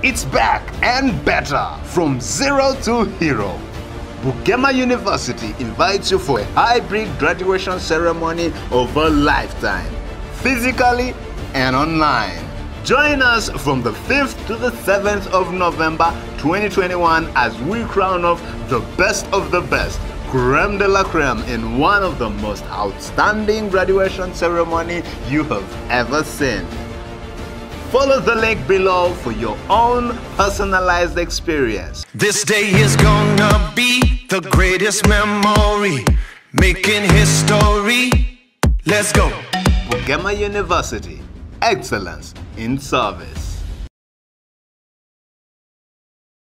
It's back and better from zero to hero. Bugema University invites you for a hybrid graduation ceremony of a lifetime, physically and online. Join us from the 5th to the 7th of November 2021 as we crown off the best of the best, creme de la creme in one of the most outstanding graduation ceremony you have ever seen. Follow the link below for your own personalized experience. This day is gonna be the greatest memory, making history. Let's go. Bugema University, excellence in service.